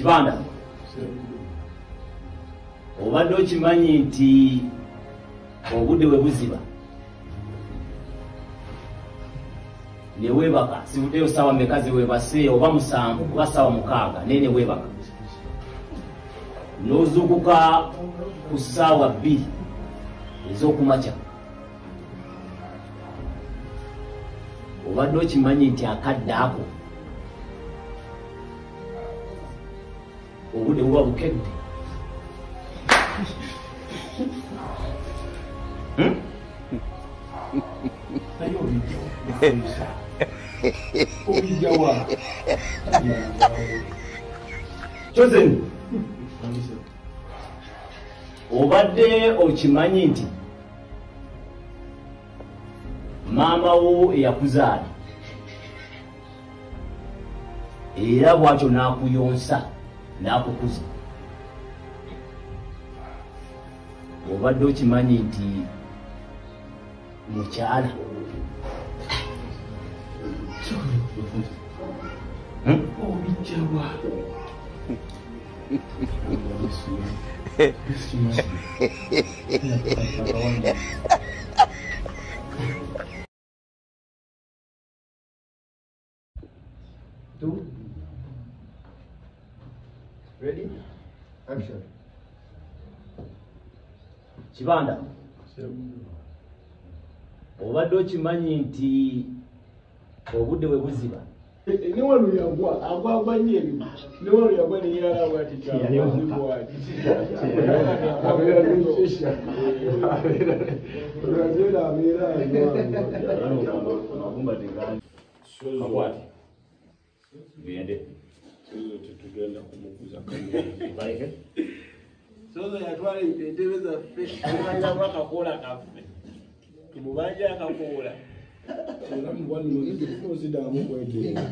kibanda. Obadde okimanyi nti obudde bwe buziba neweebaka sivuddeyo saawa meka ziwebase oba musanvu oba saawa mukaaga naye neweebaka n'ozuukuka ku ssaawa bbiri ez'okumakya. Obadde okimanyi nti akadde ako obudde buba bukedde Hmm? obijawa kyozeni obadde okimanyi nti maama wo eyakuzaala era bwatyo n'akuyonsa n'akukuza obadde okimanyi nti mukyala Hmm? obijawa Two. Ready? Action. kibanda. Obadde okimanyi nti obudde bwe buziba? Niwano yagwa agwagwa nnyo ebimu. Niwano yagwa neyalabwa ati kyabeera abeera Kakwate. Gende. tetugenda kumuguza Baleke. sozo yatwala entebe zaffe tumanyamu akakola kaffe tumubanja akakola era mubwanino ozidaamu kweteera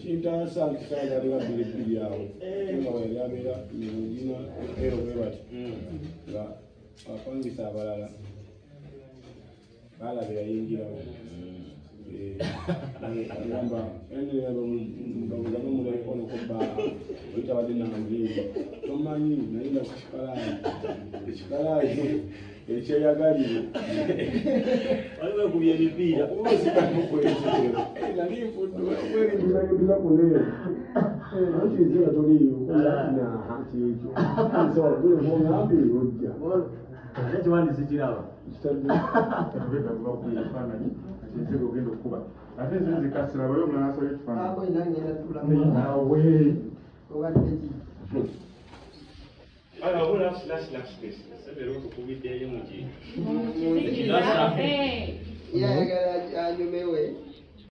kintaasa nkisaagaliga biribiri awo nga yali abeera nina ero bwe bati nga apangisa abalala balaba yayingirawo ngihamba endlela ngizame umuntu ayikhona ukuba ukuthi abalinangile somanyini nayila kusikalayo isikalayo echeyakaliwe azakuyelipila usikaukweliakuleyo antizigatoliyo kunanahatiyekyo so kule bongabi yodya ekiwandisichilaba kiraba. ogenda okuba ate nze nzikasirabayo omulala asayo ekifaananyi nawe Alors voilà, slash slash space. Ça